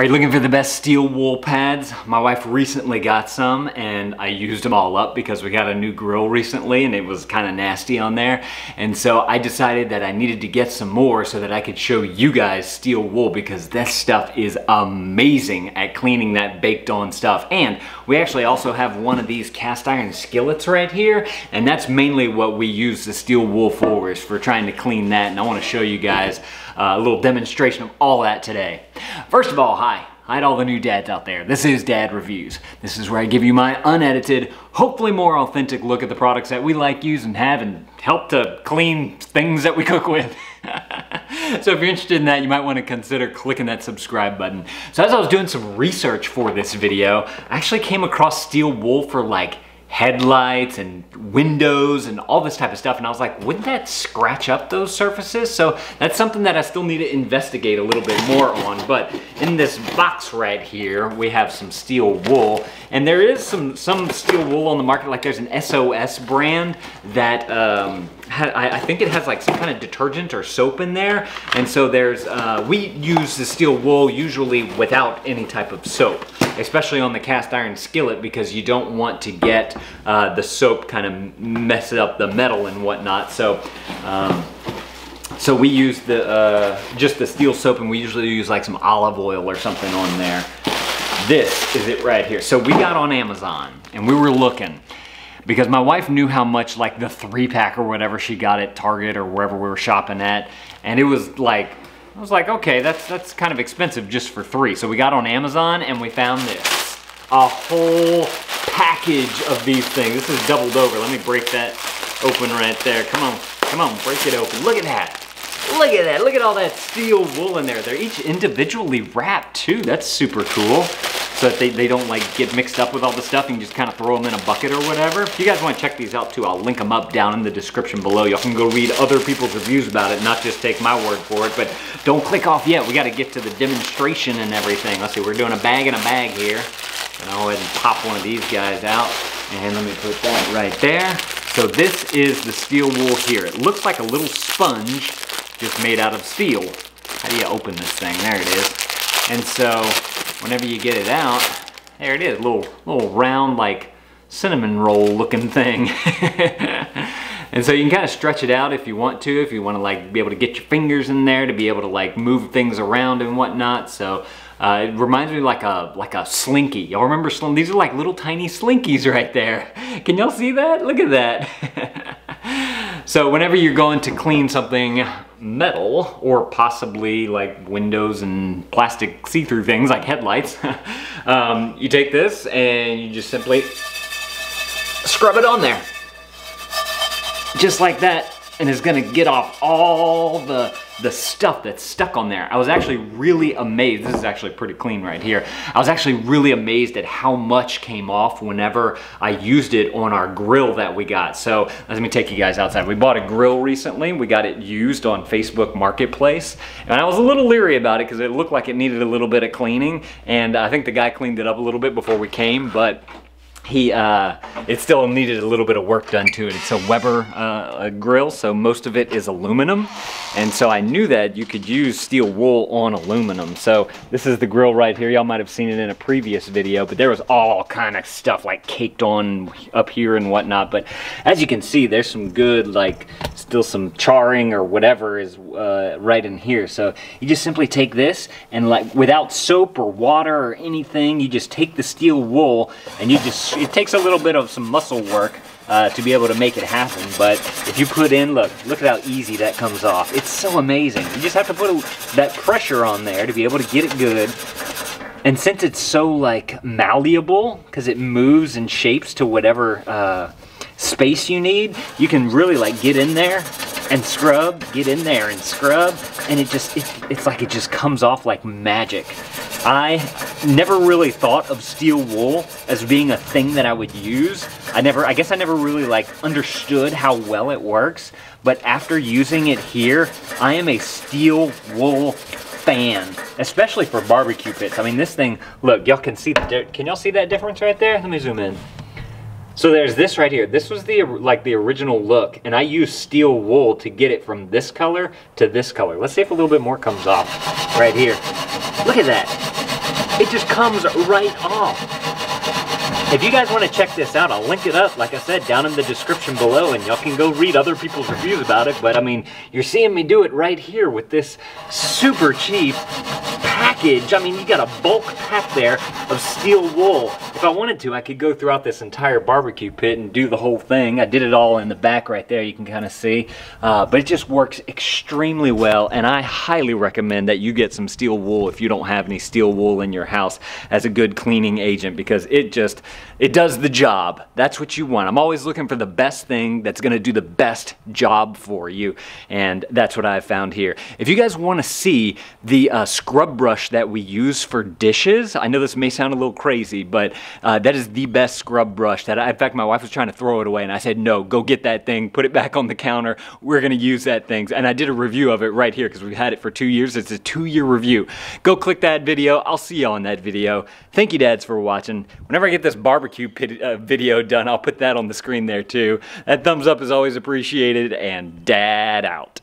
Are you looking for the best steel wool pads? My wife recently got some and I used them all up because we got a new grill recently and it was kind of nasty on there. And so I decided that I needed to get some more so that I could show you guys steel wool because this stuff is amazing at cleaning that baked on stuff. And we actually also have one of these cast iron skillets right here and that's mainly what we use the steel wool for is for trying to clean that and I want to show you guys uh, a little demonstration of all that today. First of all, hi. Hi to all the new dads out there. This is Dad Reviews. This is where I give you my unedited, hopefully more authentic look at the products that we like, use, and have, and help to clean things that we cook with. so if you're interested in that, you might want to consider clicking that subscribe button. So as I was doing some research for this video, I actually came across steel wool for like headlights and windows and all this type of stuff. And I was like, wouldn't that scratch up those surfaces? So that's something that I still need to investigate a little bit more on. But in this box right here, we have some steel wool. And there is some, some steel wool on the market, like there's an SOS brand that um, I, think it has like some kind of detergent or soap in there. And so there's, uh, we use the steel wool usually without any type of soap especially on the cast iron skillet because you don't want to get uh, the soap kind of mess up the metal and whatnot. So, um, so we use the uh, just the steel soap and we usually use like some olive oil or something on there. This is it right here. So we got on Amazon and we were looking because my wife knew how much like the three pack or whatever she got at Target or wherever we were shopping at. And it was like I was like, okay, that's, that's kind of expensive just for three. So we got on Amazon and we found this. A whole package of these things. This is doubled over. Let me break that open right there. Come on, come on, break it open. Look at that. Look at that. Look at all that steel wool in there. They're each individually wrapped too. That's super cool so that they, they don't like get mixed up with all the stuff. Can just kind of throw them in a bucket or whatever. If you guys want to check these out too, I'll link them up down in the description below. Y'all can go read other people's reviews about it, not just take my word for it. But don't click off yet. We got to get to the demonstration and everything. Let's see, we're doing a bag and a bag here. And I'll go ahead and pop one of these guys out. And let me put that right there. So this is the steel wool here. It looks like a little sponge just made out of steel. How do you open this thing? There it is. And so whenever you get it out, there it is, little, little round like cinnamon roll looking thing. and so you can kind of stretch it out if you want to, if you want to like be able to get your fingers in there to be able to like move things around and whatnot. So uh, it reminds me like a like a slinky. Y'all remember slim? These are like little tiny slinkies right there. Can y'all see that? Look at that. so whenever you're going to clean something metal or possibly like windows and plastic see-through things like headlights, um, you take this and you just simply scrub it on there. Just like that and it's gonna get off all the, the stuff that's stuck on there. I was actually really amazed, this is actually pretty clean right here. I was actually really amazed at how much came off whenever I used it on our grill that we got. So let me take you guys outside. We bought a grill recently. We got it used on Facebook Marketplace. And I was a little leery about it because it looked like it needed a little bit of cleaning. And I think the guy cleaned it up a little bit before we came, but he uh, it still needed a little bit of work done to it. It's a Weber uh, grill, so most of it is aluminum. And so I knew that you could use steel wool on aluminum. So this is the grill right here. Y'all might have seen it in a previous video, but there was all kind of stuff like caked on up here and whatnot. But as you can see, there's some good, like still some charring or whatever is uh, right in here. So you just simply take this and like without soap or water or anything, you just take the steel wool and you just it takes a little bit of some muscle work uh, to be able to make it happen. But if you put in, look, look at how easy that comes off. It's so amazing. You just have to put a, that pressure on there to be able to get it good. And since it's so like malleable, because it moves and shapes to whatever uh, space you need, you can really like get in there and scrub, get in there and scrub, and it just, it, it's like it just comes off like magic. I never really thought of steel wool as being a thing that I would use. I never, I guess I never really like understood how well it works, but after using it here, I am a steel wool fan, especially for barbecue pits. I mean, this thing, look, y'all can see the, can y'all see that difference right there? Let me zoom in. So there's this right here. This was the like the original look, and I used steel wool to get it from this color to this color. Let's see if a little bit more comes off right here. Look at that. It just comes right off. If you guys want to check this out, I'll link it up, like I said, down in the description below, and y'all can go read other people's reviews about it. But I mean, you're seeing me do it right here with this super cheap package. I mean, you got a bulk pack there of steel wool. If I wanted to, I could go throughout this entire barbecue pit and do the whole thing. I did it all in the back right there, you can kind of see. Uh, but it just works extremely well, and I highly recommend that you get some steel wool if you don't have any steel wool in your house as a good cleaning agent because it just, it does the job. That's what you want. I'm always looking for the best thing that's gonna do the best job for you, and that's what I've found here. If you guys wanna see the uh, scrub brush that we use for dishes. I know this may sound a little crazy, but uh, that is the best scrub brush that I, in fact, my wife was trying to throw it away and I said, no, go get that thing, put it back on the counter. We're gonna use that thing. And I did a review of it right here because we've had it for two years. It's a two year review. Go click that video. I'll see you on that video. Thank you dads for watching. Whenever I get this barbecue pit, uh, video done, I'll put that on the screen there too. That thumbs up is always appreciated and dad out.